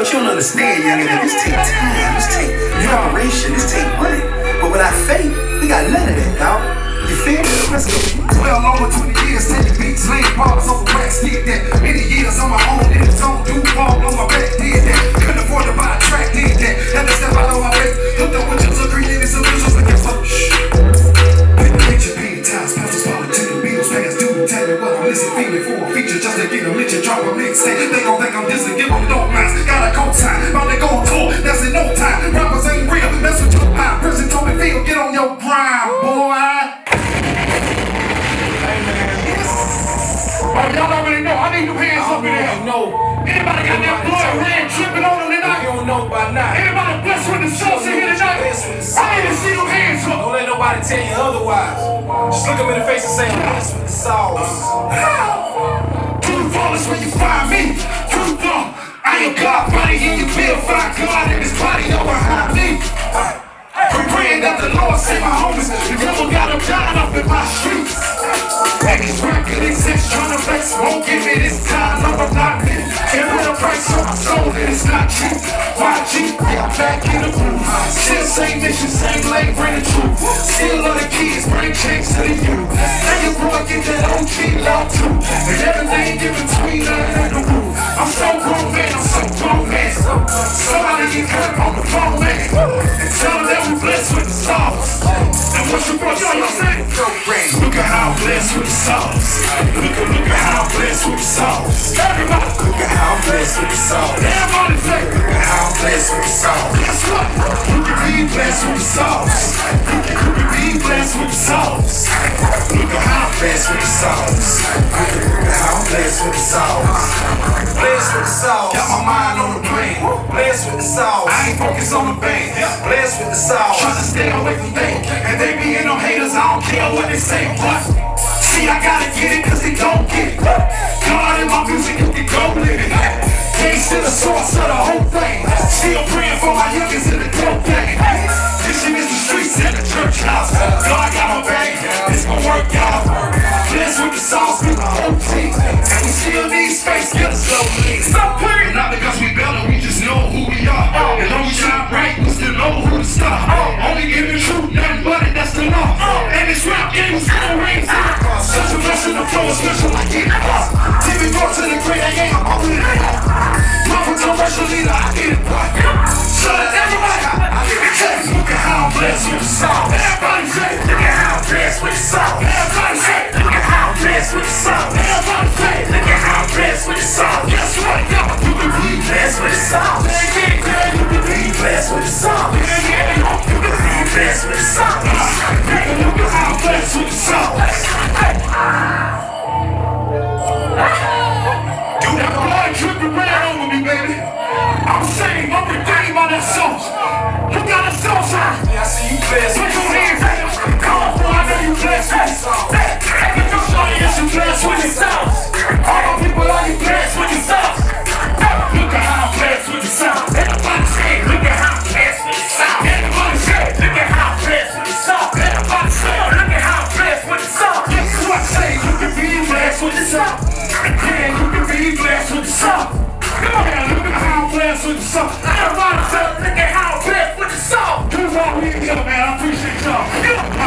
what you don't understand, young nigga, this take time, this take preparation, this take money. But without faith, we got none of that, dog. You feel me? Let's go. Well over 20 years, taking beats, laying bars over wax, did that. Many years on my own, in the zone, do fall on my back, did that. Couldn't afford to buy a track, did that. Had to step out on my way, hooked up with just a creating solutions, looking for shh. Paint the picture, painted times, pastors, politics, Beatles, past due, tell me what I'm listening, feeling for a feature, just to a mention, drop a mixtape. They gon' think I'm dissing, give them no minds, got a co-sign, about to go on tour, that's in no time. Rappers ain't real, that's what you high. Prison told me, feel, get on your grind, boy. Oh, y'all already know. I need them hands up in there. No, Anybody got that blood red dripping on them tonight? you don't know by now. Anybody blessed with the sauce in here tonight? I need to see them hands up. Don't let nobody tell you otherwise. Just look them in the face and say, I'm blessed with the sauce. Flawless when you find me. True thumb. I am God body your bill. Find God in this body over behind me. Pray praying that the Lord save my homies. The devil got them dying up in my streets. Niggas rapping exist trying to flex. Won't give me this time. I'm not me. Can't put a price on my soul and it's not cheap. YG, yeah, I'm back in the groove. Still same Look at how I'm blessed with the sauce. Look at, look at how I'm blessed with the sauce. Everybody, look at how I'm blessed with the sauce. Everybody say, look at how I'm blessed with the sauce. Guess what? You can be blessed with the sauce. You can, be blessed with the sauce. Look at how I'm blessed with the sauce. Look at how I'm blessed with the sauce. Blessed with the sauce. Got my mind on the plane. Blessed with the sauce. I ain't focused on the bank. Blessed with the sauce. Trying to stay away from things. And they care what they say. What? See, I gotta get it cause they don't get it. God in my music, you can go live it. Gates to the source of the whole thing. Still praying for my youngins in the dope game. This shit is the streets and the church house. God got my back, it's gonna the special like it. TV brought to the great, I ain't I'm with it. Not for commercial leader, I get it, boy. So that everybody, I give it. Look at how I'm blessed with the sauce. Everybody say, look at how I'm blessed with the sauce. Everybody say, look at how I'm blessed with the sauce. Everybody say, look at how I'm blessed with the sauce. Guess what, yo? You can be blessed with the sauce. Yeah, yeah, yeah, you can be blessed with the sauce. Yeah, yeah, yo, you can be blessed with the sauce. Yeah, look at how I'm blessed with the sauce. Blessed with the sauce. All my people, are you blessed with the sauce? Look at how I'm with. Everybody say, look at how I'm blessed with the sauce. Everybody say, look at how I'm blessed with the sauce. Everybody say, look at how I'm with the sauce. Guess what? Say, you can be blessed with the sauce. Yeah, you can be blessed with the sauce. Come on, man, look at how I'm with the sauce. Everybody look at how I'm with the sauce. Good walk, we together, man. I appreciate y'all.